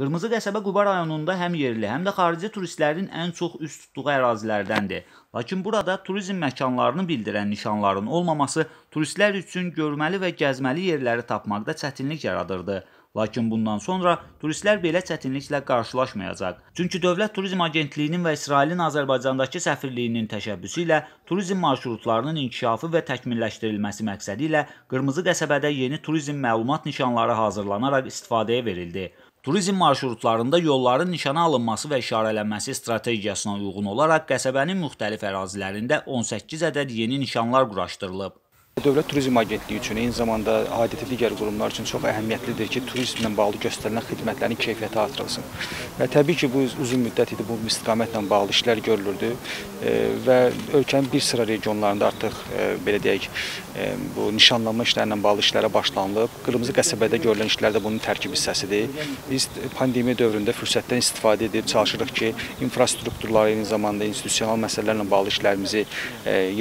Qırmızı qəsəbə Quba rayonunda həm yerli, həm də xarici turistlərin ən çox üz tutduğu ərazilərdəndir. Lakin burada turizm məkanlarını bildirən nişanların olmaması turistlər üçün görməli və gəzməli yerləri tapmaqda çətinlik yaradırdı. Lakin bundan sonra turistlər belə çətinliklə qarşılaşmayacaq. Çünki Dövlət Turizm Agentliyinin və İsrailin Azərbaycandakı səfirliyinin təşəbbüsü ilə turizm marşrutlarının inkişafı və təkmilləşdirilməsi məqsədi ilə Qırmızı qəsəbədə yeni turizm məlumat nişanları hazırlanaraq istifadəyə verildi. Turizm marşrutlarında yolların nişana alınması və işarələnməsi strategiyasına uyğun olaraq qəsəbənin müxtəlif ərazilərində 18 ədəd yeni nişanlar quraşdırılıb. Dövlət Turizm Agentliyi üçün eyni zamanda aidiyyəti digər qurumlar üçün çox əhəmiyyətlidir ki, turizmlə bağlı göstərilən xidmətlərin keyfiyyəti artırılsın. Və təbii ki, bu uzun müddət idi bu istiqamətlə bağlı işlər görülürdü və ölkənin bir sıra regionlarında artıq belə deyək, bu nişanlanma işlərlə bağlı işlərə başlanılıb. Qırmızı qəsəbədə görülən işlər də bunun tərkib hissəsidir. Biz pandemiya dövründə fürsətdən istifadə edib çalışırıq ki, infrastrukturlar eyni zamanda institusional məsələlərlə bağlı işlərimizi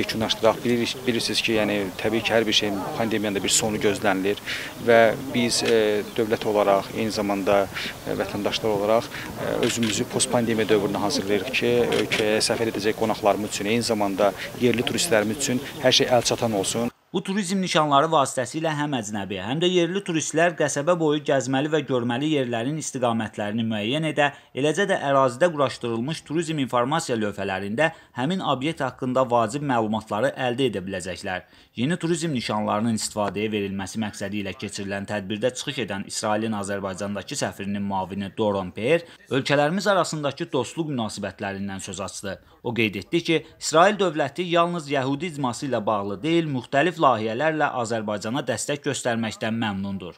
yekunlaşdıraq. Bilirsiniz ki, yəni təbii ki, hər bir şeyin pandemiyanın da bir sonu gözlənilir və biz e, dövlət olaraq, eyni zamanda e, vətəndaşlar olaraq e, özümüzü postpandemiya dövrünə hazırlayırıq ki, ölkəyə səfər edəcək qonaqlarımız üçün, eyni zamanda yerli turistlərimiz üçün hər şey əlçatan olsun. Bu turizm nişanları vasitəsilə həm əcnəbi, həm də yerli turistlər qəsəbə boyu gəzməli və görməli yerlərin istiqamətlərini müəyyən edə, eləcə də ərazidə quraşdırılmış turizm informasiya lövhələrində həmin obyekt haqqında vacib məlumatları əldə edə biləcəklər. Yeni turizm nişanlarının istifadəyə verilməsi məqsədi ilə keçirilən tədbirdə çıxış edən İsrailin Azərbaycandakı səfirinin müavini Doron Peyer ölkələrimiz arasındakı dostluq münasibətlərindən söz açdı. O qeyd etdi ki, İsrail dövləti yalnız yəhudi icması ilə bağlı deyil, müxtəlif layihələrlə Azərbaycana dəstək göstərməkdən məmnundur.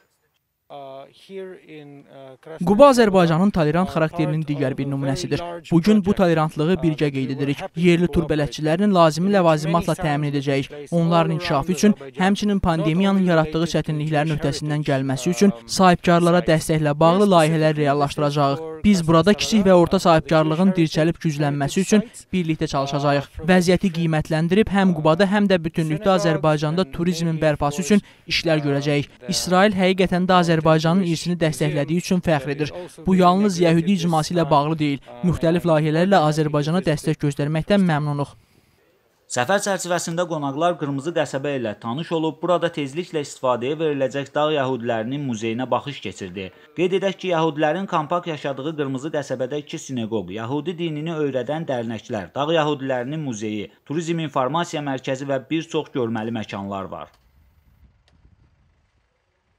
Quba Azərbaycanın tolerant xarakterinin digər bir nümunəsidir. Bu gün bu tolerantlığı birgə qeyd edirik. Yerli tur bələdçilərini lazımi ləvazimatla təmin edəcəyik. Onların inkişafı üçün, həmçinin pandemiyanın yaratdığı çətinliklərin öhdəsindən gəlməsi üçün sahibkarlara dəstəklə bağlı layihələr reallaşdıracağıq. Biz burada kiçik və orta sahibkarlığın dirçəlib güclənməsi üçün birlikdə çalışacağıq. Vəziyyəti qiymətləndirib həm Qubada, həm də bütünlükdə Azərbaycanda turizmin bərpası üçün işlər görəcəyik. İsrail həqiqətən də Azərbaycanın irsini dəstəklədiyi üçün fəxr edir. Bu yalnız yəhudi icması ilə bağlı deyil. Müxtəlif layihələrlə Azərbaycana dəstək göstərməkdən məmnunuq. Səfər çərçivəsində qonaqlar Qırmızı qəsəbə ilə tanış olub, burada tezliklə istifadəyə veriləcək dağ yəhudilərinin muzeyinə baxış keçirdi. Qeyd edək ki, yəhudilərin kompakt yaşadığı Qırmızı qəsəbədə iki sinaqoq, yəhudi dinini öyrədən dərnəklər, dağ yəhudilərinin muzeyi, turizm informasiya mərkəzi və bir çox görməli məkanlar var.